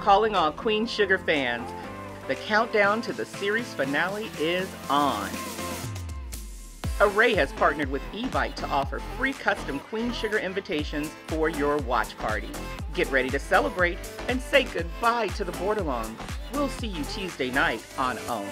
calling all Queen Sugar fans. The countdown to the series finale is on. Array has partnered with Evite to offer free custom Queen Sugar invitations for your watch party. Get ready to celebrate and say goodbye to the Bordelon. We'll see you Tuesday night on OWN.